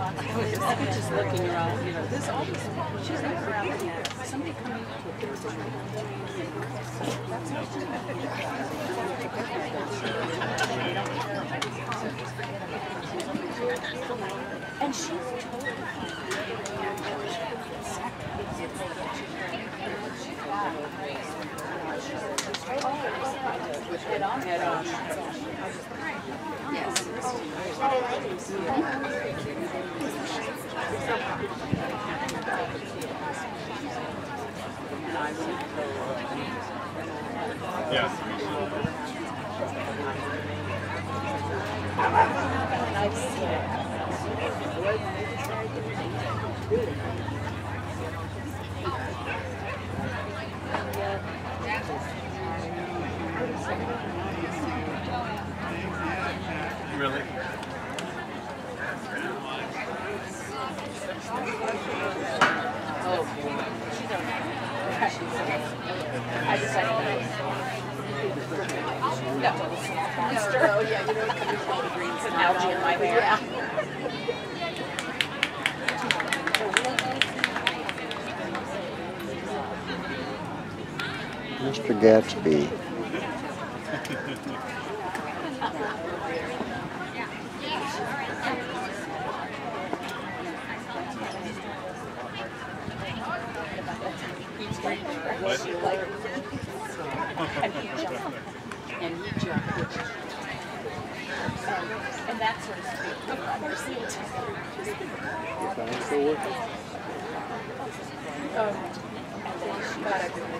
just looking around, you know, this all this, she's like around. Somebody coming person. That's what And she's totally Head on, head on. It. Really? No, yeah, you know, all the greens and algae in my hair. Yeah. Mr. Gatsby. Jumped. and he jumped. So, and that sort of stuff. Of course he did. Your still working? Um, but I've been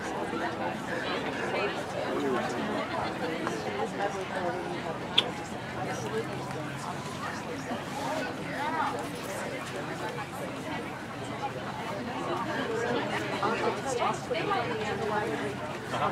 Absolutely. 啊！